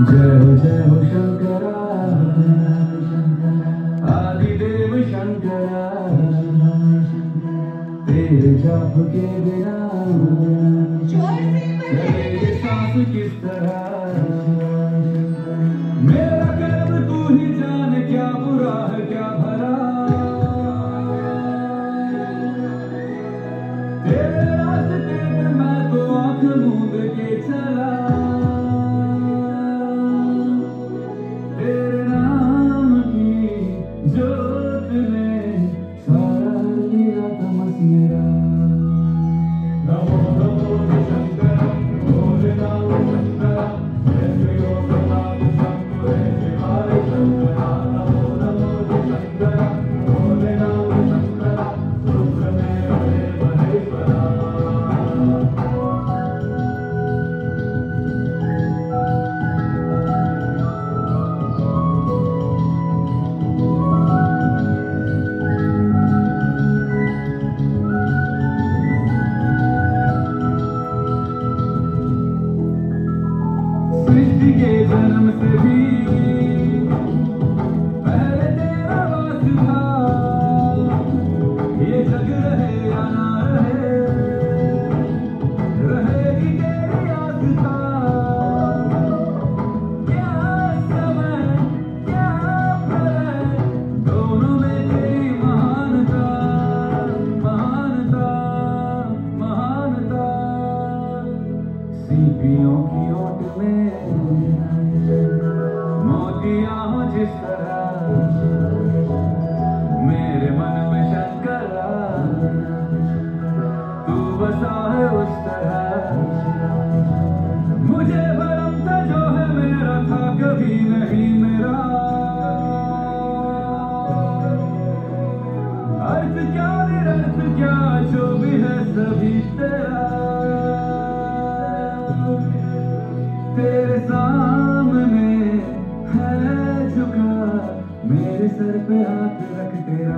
जय हो जय हो शंकरा आदिदेव शंकरा तेरे जाप के बिना सांस किस तरह No. सीपियों की ओट में हो जिस तरह। मेरे मन में शंकरा तू बसा है उस तरह। मुझे भरम था जो है मेरा था कभी नहीं मेरा। अर्थ क्या निरर्थ क्या जो भी है सभी तेरा। तेरे सामने मेरे सर पे हाथ रख तेरा।